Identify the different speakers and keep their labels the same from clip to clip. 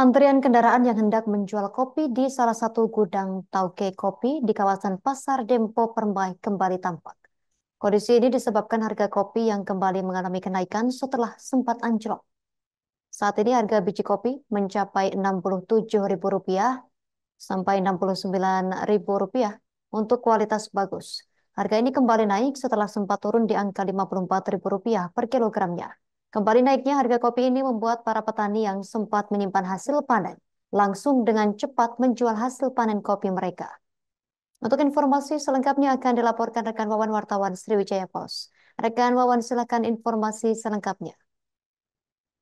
Speaker 1: Antrian kendaraan yang hendak menjual kopi di salah satu gudang tauke kopi di kawasan Pasar Dempo Permai kembali tampak. Kondisi ini disebabkan harga kopi yang kembali mengalami kenaikan setelah sempat anjlok. Saat ini harga biji kopi mencapai Rp67.000 sampai Rp69.000 untuk kualitas bagus. Harga ini kembali naik setelah sempat turun di angka Rp54.000 per kilogramnya. Kembali naiknya harga kopi ini membuat para petani yang sempat menyimpan hasil panen langsung dengan cepat menjual hasil panen kopi mereka. Untuk informasi selengkapnya akan dilaporkan rekan Wawan wartawan Sriwijaya Pos. Rekan Wawan silakan informasi selengkapnya.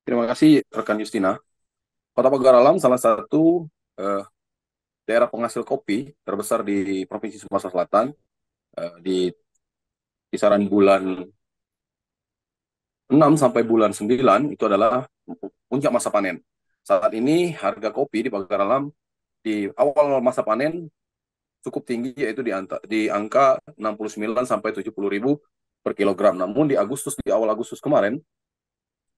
Speaker 2: Terima kasih rekan Justina. Kota Pagar Alam salah satu eh, daerah penghasil kopi terbesar di Provinsi Sumatera Selatan eh, di kisaran bulan 6 sampai bulan 9 itu adalah puncak masa panen. Saat ini harga kopi di Pagar Alam di awal masa panen cukup tinggi yaitu di, anta, di angka 69 sampai 70 ribu per kilogram. Namun di Agustus di awal Agustus kemarin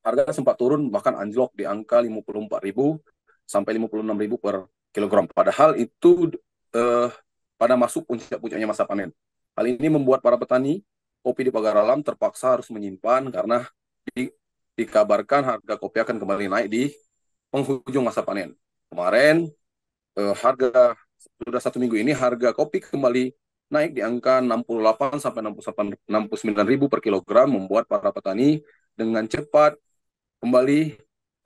Speaker 2: harga sempat turun bahkan anjlok di angka 54 ribu sampai 56 ribu per kilogram. Padahal itu eh, pada masuk puncak-puncaknya masa panen. Hal ini membuat para petani kopi di Pagar Alam terpaksa harus menyimpan karena di, dikabarkan harga kopi akan kembali naik di penghujung masa panen. Kemarin eh, harga sudah satu minggu ini harga kopi kembali naik di angka 68 sampai 68 69 ribu per kilogram membuat para petani dengan cepat kembali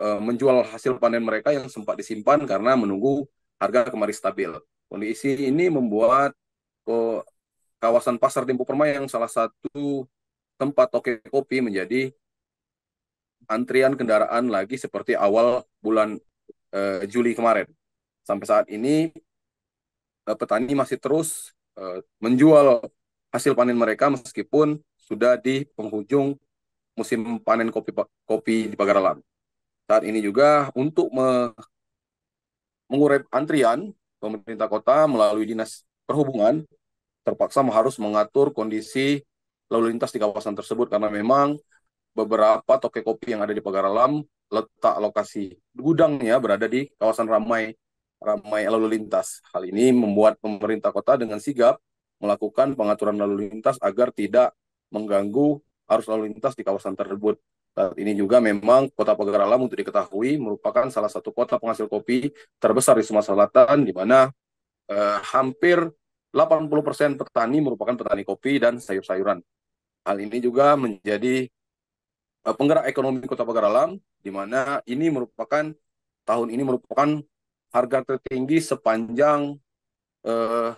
Speaker 2: eh, menjual hasil panen mereka yang sempat disimpan karena menunggu harga kembali stabil. Kondisi ini membuat oh, kawasan pasar Dempo Permai yang salah satu tempat toke kopi menjadi antrian kendaraan lagi seperti awal bulan uh, Juli kemarin. Sampai saat ini uh, petani masih terus uh, menjual hasil panen mereka meskipun sudah di penghujung musim panen kopi kopi di Pagar Alam. Saat ini juga untuk me, mengurai antrian, pemerintah kota melalui dinas perhubungan terpaksa harus mengatur kondisi lalu lintas di kawasan tersebut karena memang beberapa toko kopi yang ada di Pagar Alam letak lokasi gudangnya berada di kawasan ramai ramai lalu lintas. Hal ini membuat pemerintah kota dengan sigap melakukan pengaturan lalu lintas agar tidak mengganggu arus lalu lintas di kawasan tersebut. Saat ini juga memang Kota Pagar Alam untuk diketahui merupakan salah satu kota penghasil kopi terbesar di Sumatera Selatan di mana eh, hampir 80% petani merupakan petani kopi dan sayur-sayuran. Hal ini juga menjadi penggerak ekonomi Kota Pagar Alam, di mana ini merupakan tahun ini merupakan harga tertinggi sepanjang uh,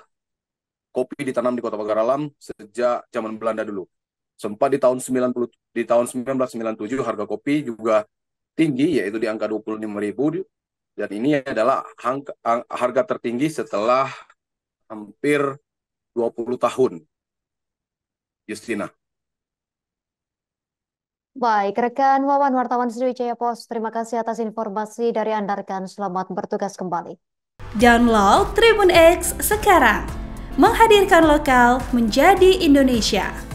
Speaker 2: kopi ditanam di Kota Pagar Alam sejak zaman Belanda dulu. Sempat di tahun 90 di tahun 1997 harga kopi juga tinggi yaitu di angka 25.000 dan ini adalah harga tertinggi setelah hampir 20 tahun. Justina.
Speaker 1: Baik, rekan Wawan wartawan Sriwijaya Pos, terima kasih atas informasi dari Anda rekan. Selamat bertugas kembali.
Speaker 3: Download Tribun X sekarang. Menghadirkan lokal menjadi Indonesia.